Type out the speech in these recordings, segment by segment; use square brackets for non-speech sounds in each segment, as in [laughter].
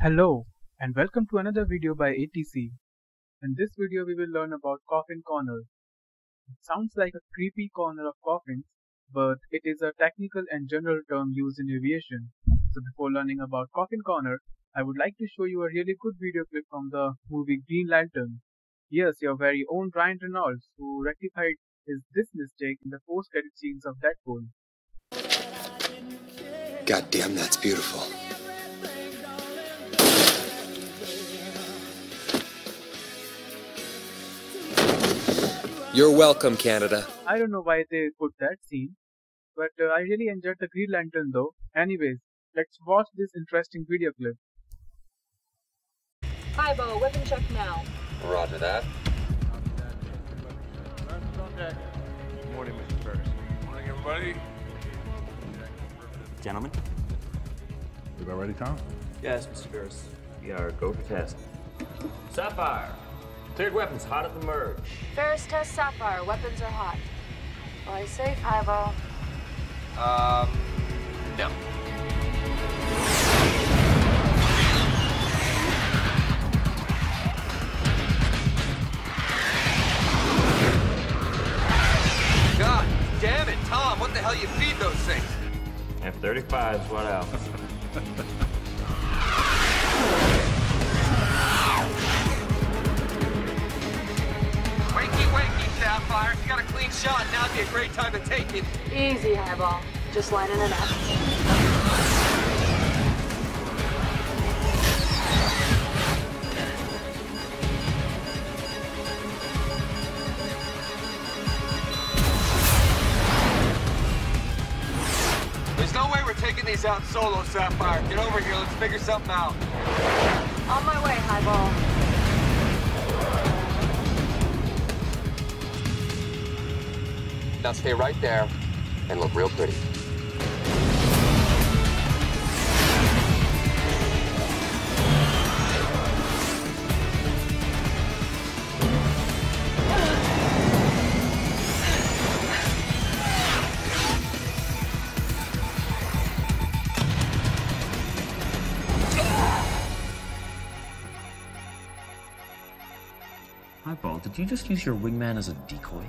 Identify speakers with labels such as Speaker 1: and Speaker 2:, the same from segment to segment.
Speaker 1: Hello and welcome to another video by ATC. In this video we will learn about coffin corner. It sounds like a creepy corner of coffins but it is a technical and general term used in aviation. So before learning about coffin corner I would like to show you a really good video clip from the movie Green Lantern. Yes, your very own Ryan Reynolds who rectified his this mistake in the post-credit scenes of Deadpool.
Speaker 2: God damn, that's beautiful. You're welcome, Canada.
Speaker 1: I don't know why they put that scene, but uh, I really enjoyed the Green Lantern though. Anyways, let's watch this interesting video clip.
Speaker 3: Highball, weapon check now.
Speaker 2: Roger that.
Speaker 4: Good morning, Mr. Ferris. Morning, everybody.
Speaker 5: Gentlemen?
Speaker 4: You about ready, Tom?
Speaker 5: Yes, Mr. Ferris. We are go for test. Sapphire. Cleared weapons hot at the merge.
Speaker 3: Ferris test Sapphire, weapons are hot. Fly safe, Highball.
Speaker 2: Um, no. God damn it, Tom, what the hell you feed those things?
Speaker 5: F-35s, what else? [laughs]
Speaker 2: shot, now'd be a great time to take it.
Speaker 3: Easy, Highball. Just lining it up.
Speaker 2: There's no way we're taking these out solo, Sapphire. Get over here, let's figure something out.
Speaker 3: On my way, Highball.
Speaker 2: Now stay right there and look real pretty.
Speaker 5: Highball, did you just use your wingman as a decoy?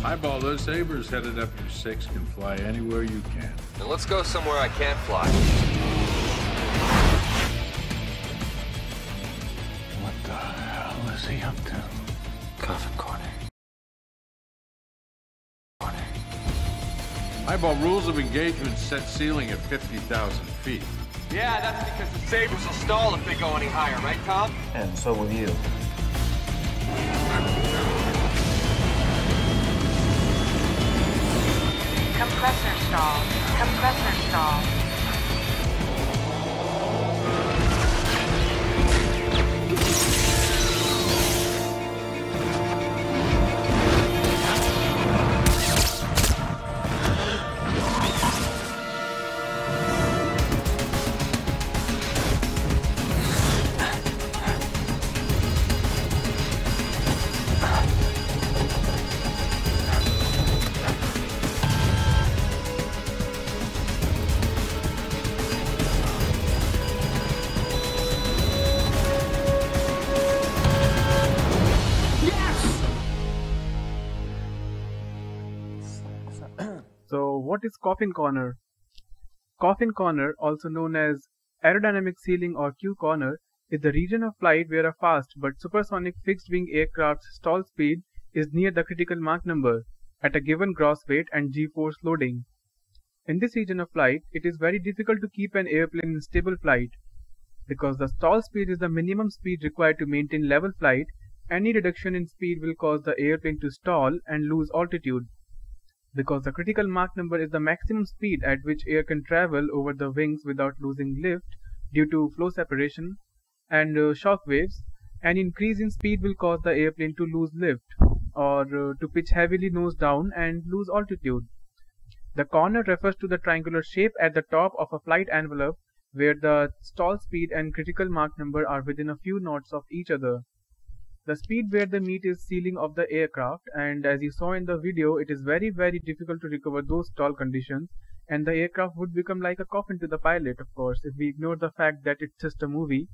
Speaker 4: Highball, those sabers headed up your six can fly anywhere you can.
Speaker 2: Let's go somewhere I can't fly.
Speaker 4: He up to?
Speaker 5: Coffin corner. Corner.
Speaker 4: Highball rules of engagement set ceiling at 50,000 feet.
Speaker 2: Yeah, that's because the sabers will stall if they go any higher, right, Tom?
Speaker 5: And so will you.
Speaker 3: Compressor stall. Compressor stall.
Speaker 1: What is coffin corner? Coffin corner, also known as aerodynamic ceiling or Q corner, is the region of flight where a fast but supersonic fixed-wing aircraft's stall speed is near the critical Mach number at a given gross weight and g-force loading. In this region of flight, it is very difficult to keep an airplane in stable flight. Because the stall speed is the minimum speed required to maintain level flight, any reduction in speed will cause the airplane to stall and lose altitude. Because the critical Mach number is the maximum speed at which air can travel over the wings without losing lift due to flow separation and uh, shock waves, an increase in speed will cause the airplane to lose lift. or uh, to pitch heavily nose down and lose altitude. The corner refers to the triangular shape at the top of a flight envelope where the stall speed and critical Mach number are within a few knots of each other. The speed where the meet is ceiling of the aircraft and as you saw in the video it is very very difficult to recover those stall conditions and the aircraft would become like a coffin to the pilot of course if we ignore the fact that it's just a movie.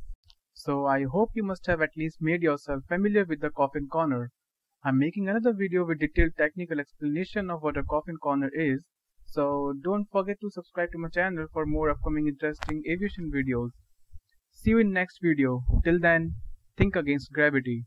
Speaker 1: So I hope you must have at least made yourself familiar with the coffin corner. I'm making another video with detailed technical explanation of what a coffin corner is so don't forget to subscribe to my channel for more upcoming interesting aviation videos. See you in next video. Till then, think against gravity.